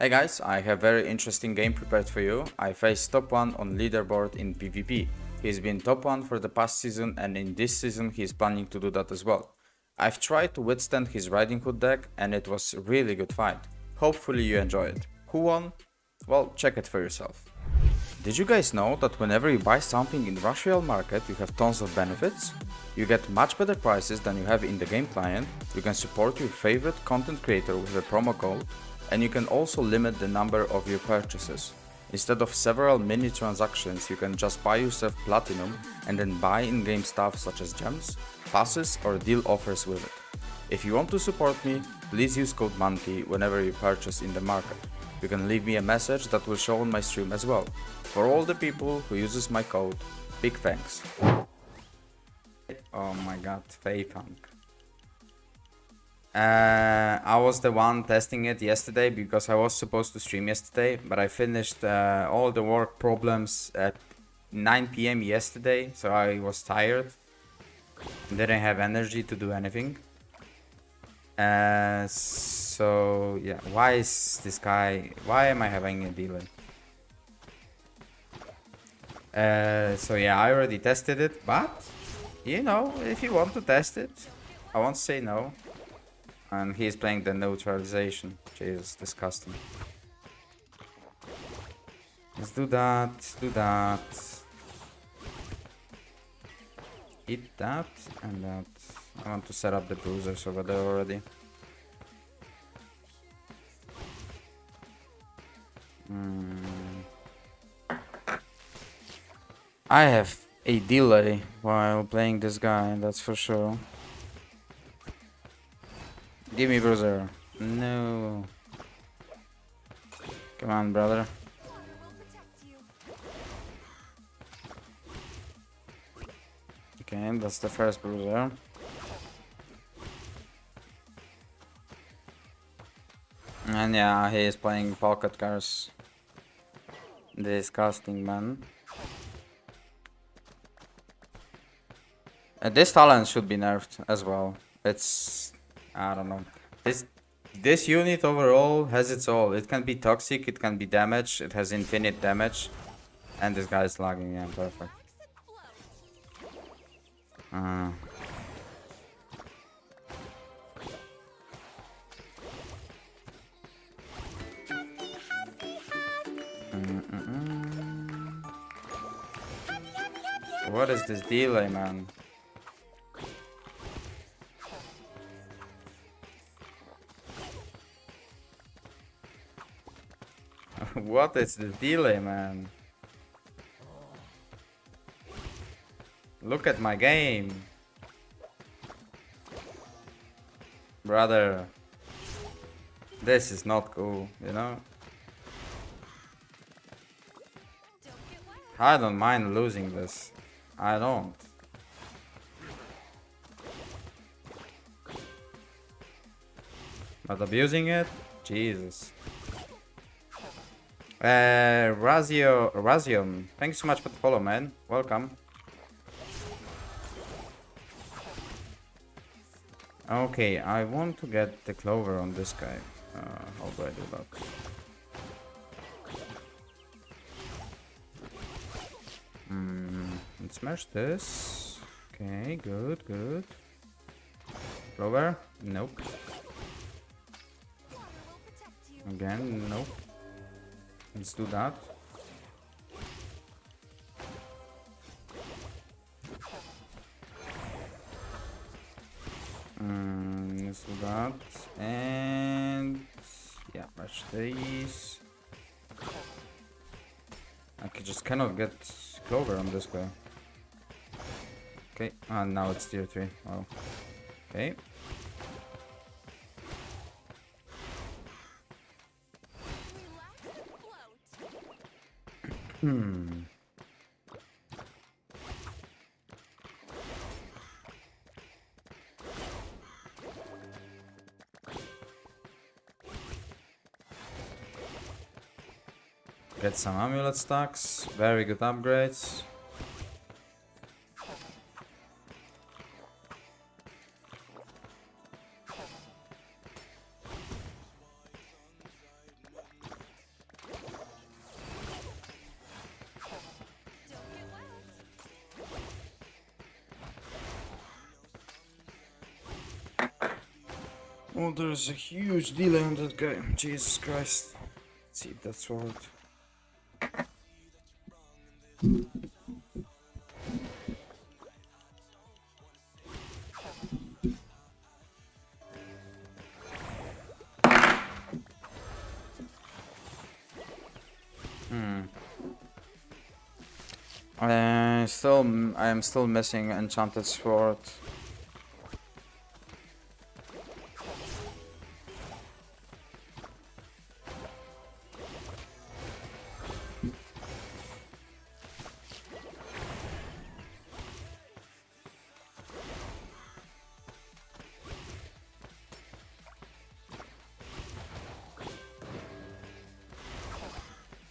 Hey guys, I have very interesting game prepared for you. I faced top 1 on leaderboard in PvP. He's been top 1 for the past season and in this season he's planning to do that as well. I've tried to withstand his Riding Hood deck and it was really good fight. Hopefully you enjoy it. Who won? Well, check it for yourself. Did you guys know that whenever you buy something in Rush Royale Market you have tons of benefits? You get much better prices than you have in the game client, you can support your favorite content creator with a promo code, and you can also limit the number of your purchases. Instead of several mini transactions, you can just buy yourself platinum and then buy in-game stuff such as gems, passes or deal offers with it. If you want to support me, please use code MANTY whenever you purchase in the market. You can leave me a message that will show on my stream as well. For all the people who uses my code, big thanks. Oh my god, Fayfunk. Uh, I was the one testing it yesterday because I was supposed to stream yesterday, but I finished uh, all the work problems at 9 p.m. yesterday, so I was tired. Didn't have energy to do anything. Uh, so yeah, why is this guy? Why am I having a delay? Uh, so yeah, I already tested it, but you know, if you want to test it, I won't say no. And he's playing the neutralization. Jesus, disgusting. Let's do that, let's do that. Eat that and that. I want to set up the bruisers over there already. Mm. I have a delay while playing this guy, that's for sure. Give me bruiser. No. Come on, brother. Okay, that's the first bruiser. And yeah, he is playing pocket cars. Disgusting, man. Uh, this talent should be nerfed as well. It's... I don't know. This this unit overall has its all. It can be toxic, it can be damage, it has infinite damage. And this guy is lagging, yeah, perfect. Uh. Mm -mm -mm. What is this delay, man? What is the delay, man? Look at my game. Brother. This is not cool, you know? I don't mind losing this. I don't. But abusing it? Jesus. Uh, Razio, Razium, thanks so much for the follow, man. Welcome. Okay, I want to get the clover on this guy. Uh, how do I do that? Hmm, let's smash this. Okay, good, good. Clover? Nope. Again, nope. Let's do that. Mm, let's do that. And yeah, match these. I just cannot get clover on this guy. Okay, and now it's tier 3. Wow. Okay. Hmm. Get some amulet stacks, very good upgrades. Oh, there's a huge delay on that guy. Jesus Christ. Let's see that sword. Hmm. I still, I am still missing enchanted sword.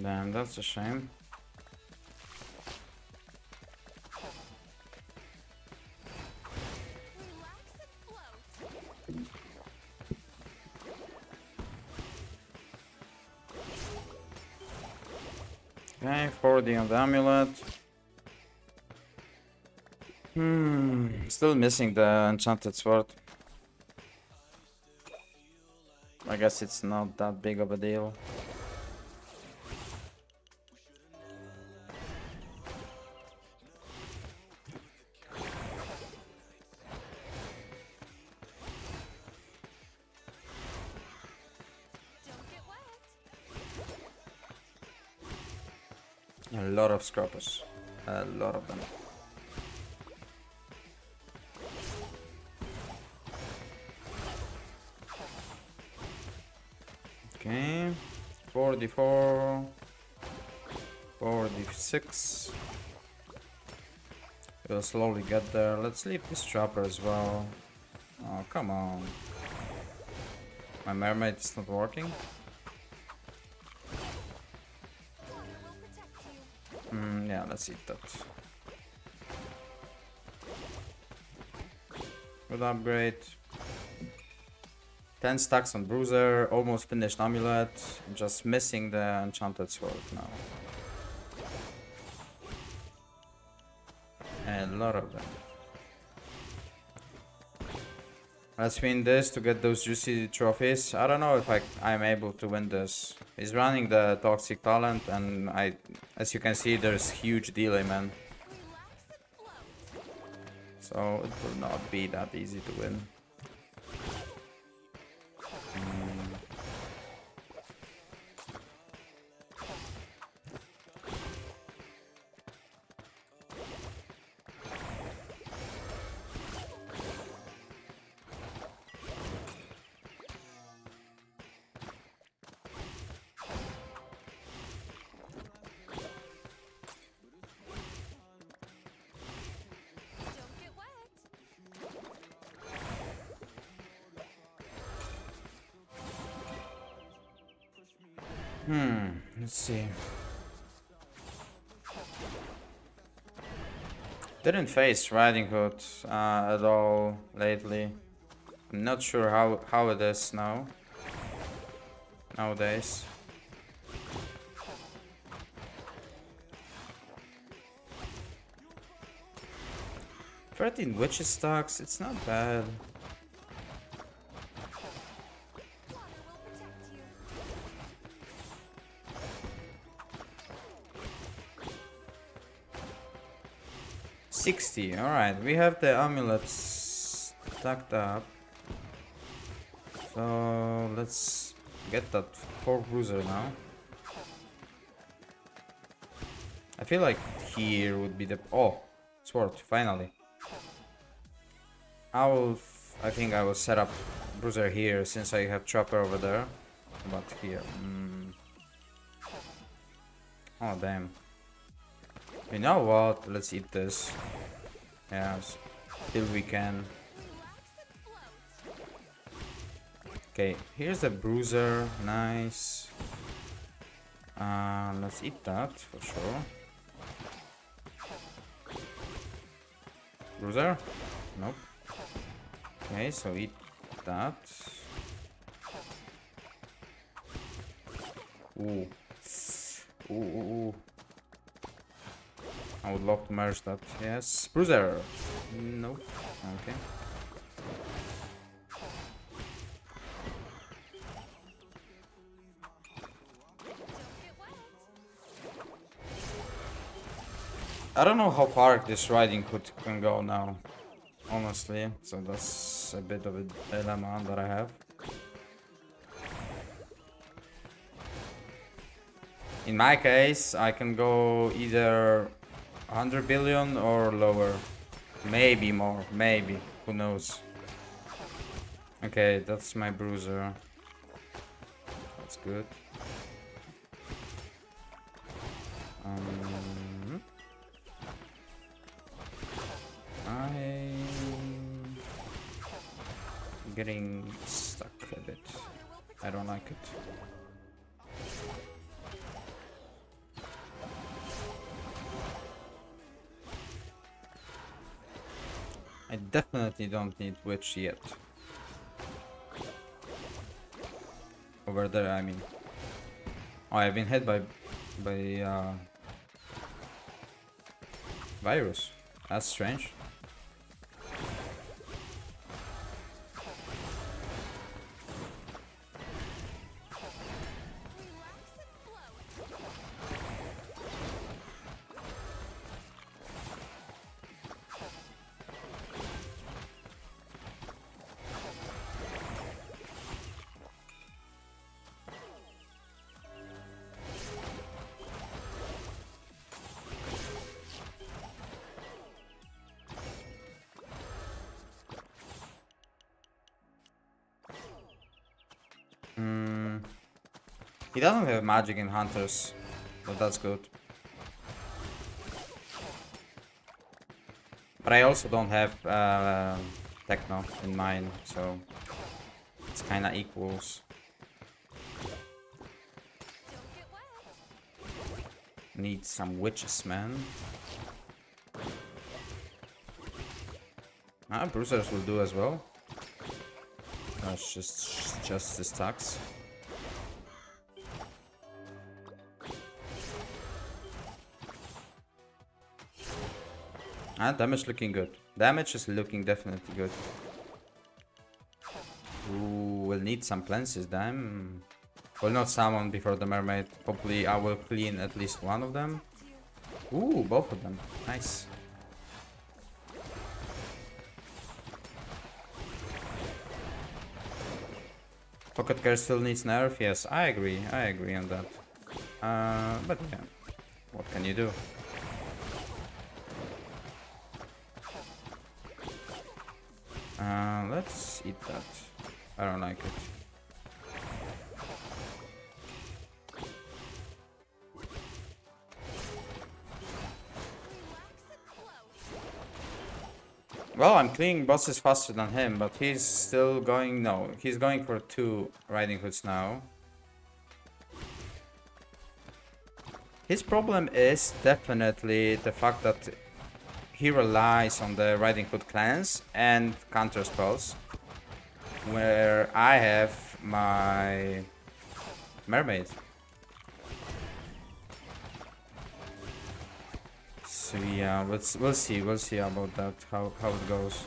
Damn, that's a shame. Okay, 40 on the amulet. Hmm, still missing the enchanted sword. I guess it's not that big of a deal. A lot of scrappers. A lot of them. Okay. 44. 46. We'll slowly get there. Let's leave this trapper as well. Oh, come on. My mermaid is not working. Let's eat that. Good upgrade. 10 stacks on Bruiser, almost finished Amulet, just missing the Enchanted Sword now. A lot of them. Let's win this to get those juicy trophies. I don't know if I, I'm able to win this. He's running the Toxic Talent and I, as you can see, there's huge delay, man. So it will not be that easy to win. Hmm, let's see. Didn't face Riding Hood uh, at all lately. I'm not sure how, how it is now. Nowadays. Thirteen witches stocks, it's not bad. 60, alright, we have the amulets stacked up. So let's get that 4 bruiser now. I feel like here would be the. Oh, sword, finally. I will. I think I will set up bruiser here since I have trapper over there. But here. Mm. Oh, damn. You know what? Let's eat this. Yes. Till we can. Okay, here's the bruiser. Nice. Uh, let's eat that for sure. Bruiser? Nope. Okay, so eat that. Ooh. Ooh, ooh, ooh. I would love to merge that. Yes. Bruiser. No. Nope. Okay. I don't know how far this riding hood can go now, honestly. So that's a bit of a dilemma that I have. In my case, I can go either 100 billion or lower. Maybe more, maybe. Who knows? Okay, that's my bruiser. That's good. Um, I getting stuck a bit. I don't like it. I definitely don't need witch yet. Over there, I mean. Oh, I've been hit by by uh, virus. That's strange. He doesn't have magic in hunters, but that's good. But I also don't have uh, techno in mine, so it's kind of equals. Need some witches, man. Ah, bruisers will do as well. That's just just the stacks. Ah, damage looking good. Damage is looking definitely good. Ooh, we'll need some cleanses, damn. Will not summon before the mermaid. Hopefully I will clean at least one of them. Ooh, both of them. Nice. Pocket Care still needs nerf? Yes, I agree. I agree on that. Uh, but yeah, what can you do? Uh, let's eat that. I don't like it. Well, I'm cleaning bosses faster than him, but he's still going. No, he's going for two riding hoods now. His problem is definitely the fact that he relies on the riding hood clans and counter spells, where I have my mermaid. So yeah, let's we'll see, we'll see about that, how how it goes.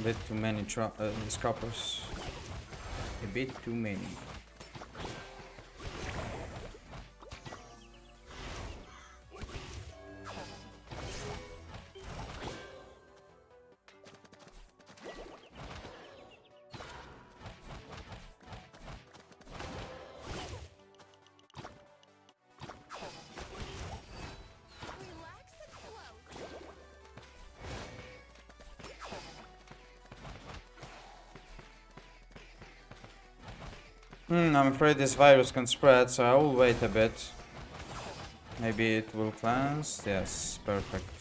A bit too many uh. A bit too many. Hmm, I'm afraid this virus can spread, so I will wait a bit. Maybe it will cleanse. Yes, perfect.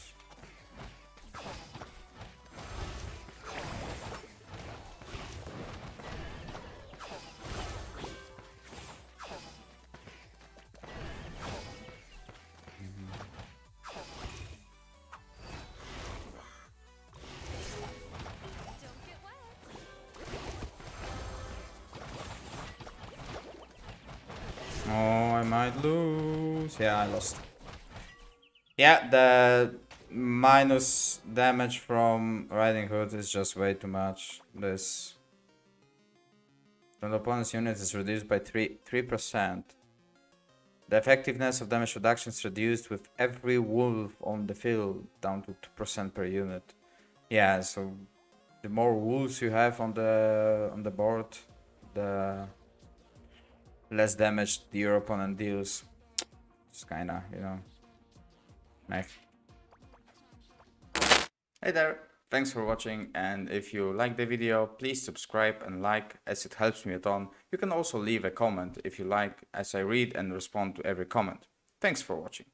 Might lose. Yeah, I lost. Yeah, the minus damage from Riding Hood is just way too much. This when the opponent's unit is reduced by 3 3%. The effectiveness of damage reduction is reduced with every wolf on the field down to 2% per unit. Yeah, so the more wolves you have on the on the board, the less damage your opponent deals. It's kinda, you know, meh. Hey there, thanks for watching and if you like the video, please subscribe and like as it helps me a ton. You can also leave a comment if you like as I read and respond to every comment. Thanks for watching.